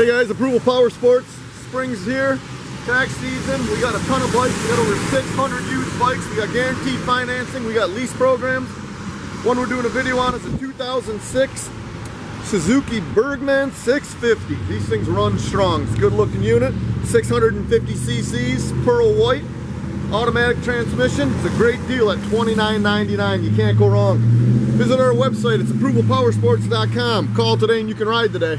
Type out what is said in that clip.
Hey guys, Approval Power Sports, spring's here, tax season. We got a ton of bikes. We got over 600 used bikes. We got guaranteed financing. We got lease programs. One we're doing a video on is a 2006 Suzuki Burgman 650. These things run strong. It's a good looking unit. 650 cc's, pearl white, automatic transmission. It's a great deal at $29.99. You can't go wrong. Visit our website. It's approvalpowersports.com. Call today and you can ride today.